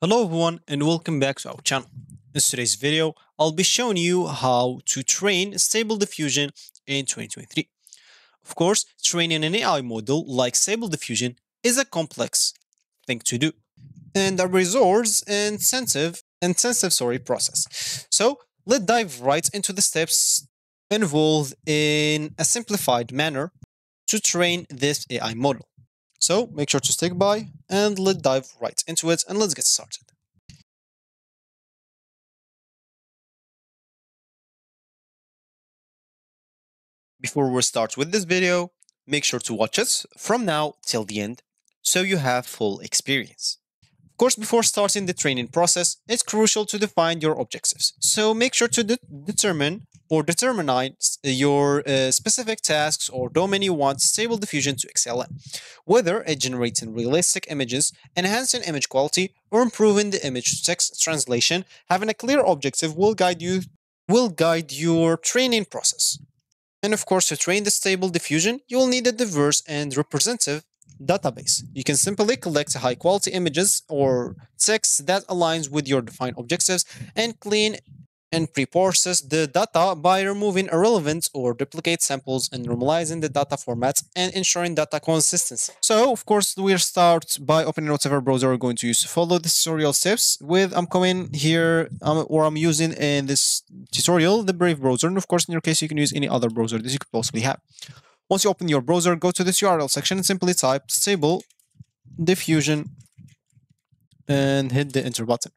Hello everyone and welcome back to our channel. In today's video, I'll be showing you how to train Stable Diffusion in 2023. Of course, training an AI model like Stable Diffusion is a complex thing to do and a resource intensive, intensive sorry, process. So let's dive right into the steps involved in a simplified manner to train this AI model. So make sure to stick by and let's dive right into it and let's get started. Before we start with this video, make sure to watch it from now till the end so you have full experience. Of course, before starting the training process, it's crucial to define your objectives. So make sure to de determine or determine your uh, specific tasks or domain you want Stable Diffusion to excel in, whether it generating realistic images, enhancing image quality, or improving the image text translation. Having a clear objective will guide you will guide your training process. And of course, to train the Stable Diffusion, you will need a diverse and representative database. You can simply collect high quality images or text that aligns with your defined objectives and clean and pre-process the data by removing irrelevant or duplicate samples and normalizing the data formats and ensuring data consistency. So, of course, we'll start by opening whatever browser we're going to use follow the tutorial steps with I'm coming here um, or I'm using in this tutorial the Brave browser. And of course, in your case, you can use any other browser that you could possibly have. Once you open your browser, go to this URL section and simply type stable diffusion and hit the enter button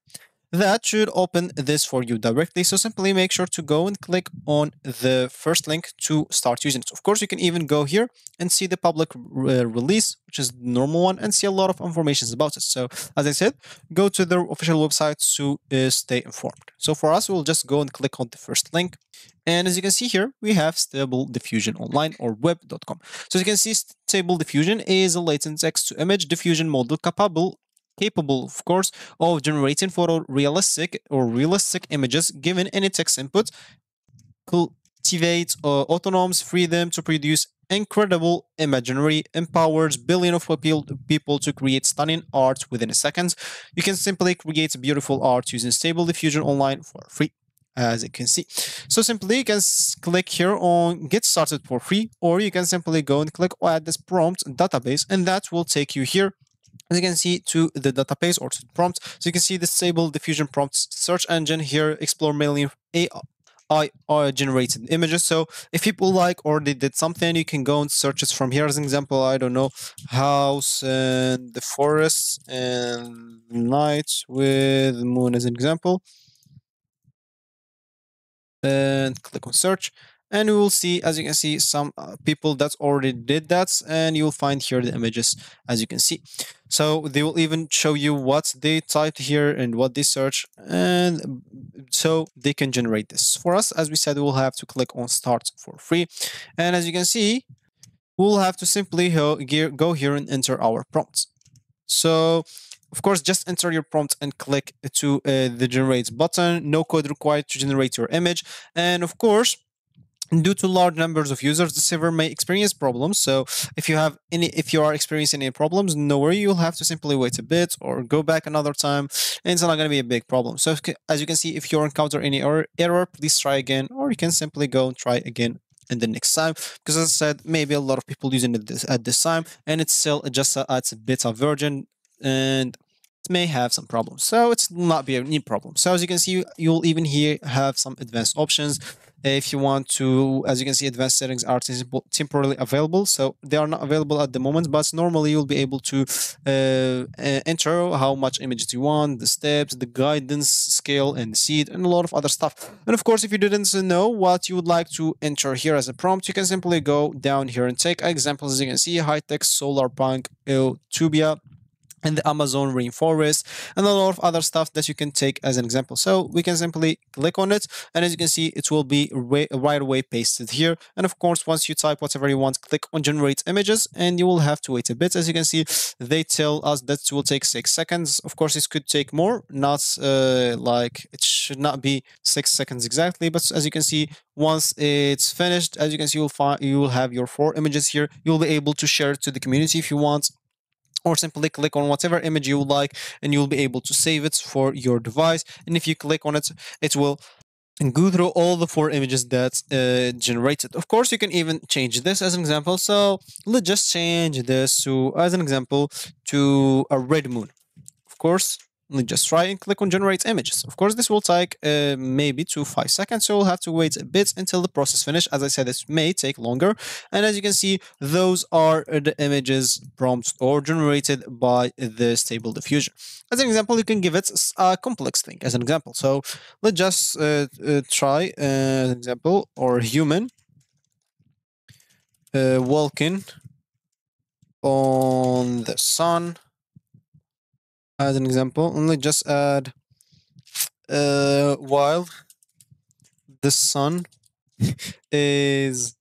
that should open this for you directly. So simply make sure to go and click on the first link to start using it. Of course, you can even go here and see the public uh, release, which is the normal one, and see a lot of information about it. So as I said, go to the official website to uh, stay informed. So for us, we'll just go and click on the first link. And as you can see here, we have Stable Diffusion Online or web.com. So as you can see, Stable Diffusion is a latent text to image diffusion model capable capable, of course, of generating photorealistic or realistic images given any text input, cultivates uh, autonomous freedom to produce incredible imaginary, empowers billions of people to create stunning art within seconds. You can simply create beautiful art using Stable Diffusion online for free as you can see. So simply you can click here on get started for free or you can simply go and click add this prompt database and that will take you here as you can see to the database or to the prompt. So you can see the stable diffusion prompts search engine here, explore mainly AI generated images. So if people like or they did something, you can go and search it from here. As an example, I don't know, house and the forest and night with moon as an example. And click on search and we will see as you can see some uh, people that already did that and you will find here the images as you can see so they will even show you what they typed here and what they search and so they can generate this for us as we said we'll have to click on start for free and as you can see we'll have to simply go here and enter our prompts so of course, just enter your prompt and click to uh, the generate button. No code required to generate your image. And of course, due to large numbers of users the server may experience problems. So if you have any if you are experiencing any problems no worry you'll have to simply wait a bit or go back another time and it's not going to be a big problem. So as you can see if you encounter any error, error please try again or you can simply go and try again in the next time because as i said maybe a lot of people using it this, at this time and it's still just a, it's a beta version and it may have some problems. So it's not be a new problem. So as you can see you'll even here have some advanced options if you want to as you can see advanced settings are temporarily available. So they are not available at the moment but normally you'll be able to uh, enter how much images you want the steps the guidance scale and seed and a lot of other stuff. And of course if you didn't know what you would like to enter here as a prompt you can simply go down here and take examples. As you can see high tech solar punk tubia and the Amazon rainforest and a lot of other stuff that you can take as an example. So we can simply click on it and as you can see it will be right away pasted here. And of course once you type whatever you want click on generate images and you will have to wait a bit. As you can see they tell us that it will take six seconds. Of course this could take more not uh, like it should not be six seconds exactly but as you can see once it's finished as you can see you'll find you will have your four images here. You'll be able to share it to the community if you want or simply click on whatever image you like and you'll be able to save it for your device. And if you click on it it will go through all the four images that uh, generated. Of course you can even change this as an example. So let's just change this to as an example to a red moon. Of course just try and click on generate images. Of course, this will take uh, maybe two five seconds, so we'll have to wait a bit until the process finish. As I said, this may take longer. And as you can see, those are the images prompted or generated by the stable diffusion. As an example, you can give it a complex thing as an example. So let's just uh, uh, try uh, an example or human uh, walking on the sun as an example let's just add uh, while the sun is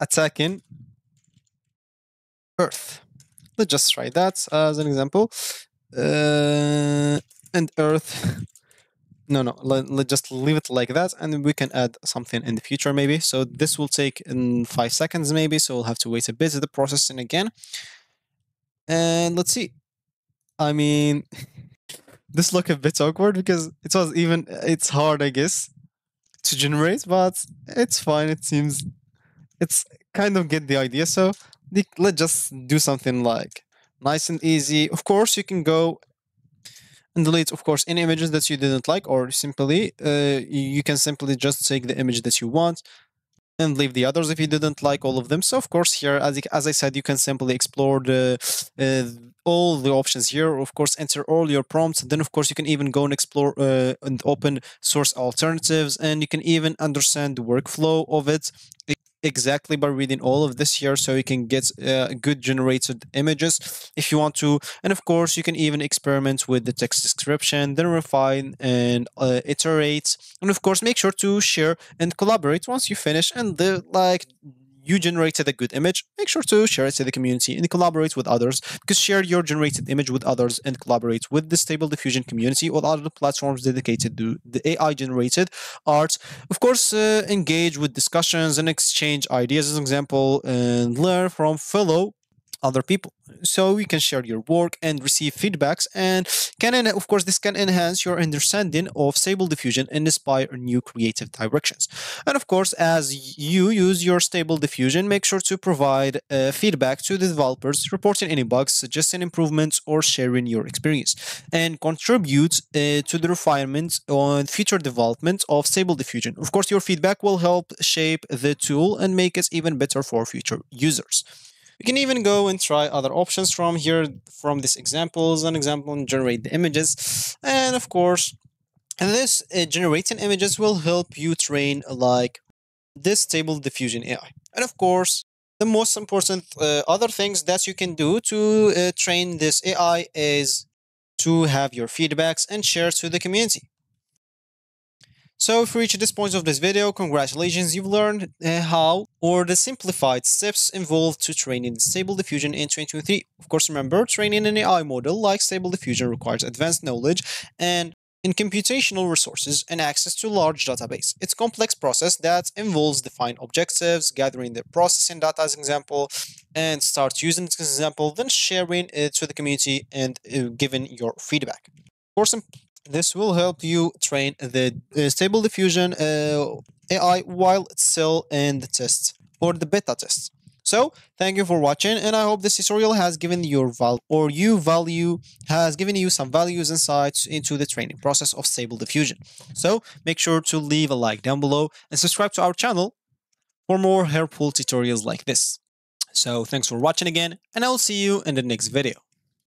attacking earth. Let's just try that as an example. Uh, and earth no no let, let's just leave it like that and we can add something in the future maybe. So this will take in five seconds maybe so we'll have to wait a bit the processing again. And let's see I mean, this look a bit awkward because it was even it's hard, I guess, to generate, but it's fine. It seems it's kind of get the idea. So let's just do something like nice and easy. Of course, you can go and delete, of course, any images that you didn't like, or simply uh, you can simply just take the image that you want and leave the others if you didn't like all of them. So of course here, as, as I said, you can simply explore the uh, all the options here. Of course, enter all your prompts. Then of course you can even go and explore uh, and open source alternatives, and you can even understand the workflow of it exactly by reading all of this here so you can get uh, good generated images. If you want to and of course you can even experiment with the text description then refine and uh, iterate. And of course make sure to share and collaborate once you finish and the like you generated a good image, make sure to share it to the community and collaborate with others because share your generated image with others and collaborate with the Stable Diffusion community or other platforms dedicated to the AI generated art. Of course, uh, engage with discussions and exchange ideas as an example and learn from fellow other people. So you can share your work and receive feedbacks and can of course this can enhance your understanding of stable diffusion and inspire new creative directions. And of course as you use your stable diffusion make sure to provide uh, feedback to the developers reporting any bugs suggesting improvements or sharing your experience and contribute uh, to the refinement on future development of stable diffusion. Of course your feedback will help shape the tool and make it even better for future users we can even go and try other options from here, from these examples, an example and generate the images. And of course, this uh, generating images will help you train like this stable diffusion AI. And of course, the most important uh, other things that you can do to uh, train this AI is to have your feedbacks and share to the community. So if you reach this point of this video, congratulations, you've learned uh, how or the simplified steps involved to training Stable Diffusion in 2023. Of course, remember, training an AI model like Stable Diffusion requires advanced knowledge and in computational resources and access to large database. It's a complex process that involves defined objectives, gathering the processing data as an example, and start using it as an example, then sharing it to the community and uh, giving your feedback. Of course, this will help you train the uh, Stable Diffusion uh, AI while it's still in the test or the beta test. So thank you for watching and I hope this tutorial has given your value or you value has given you some values insights into the training process of Stable Diffusion. So make sure to leave a like down below and subscribe to our channel for more helpful tutorials like this. So thanks for watching again and I will see you in the next video.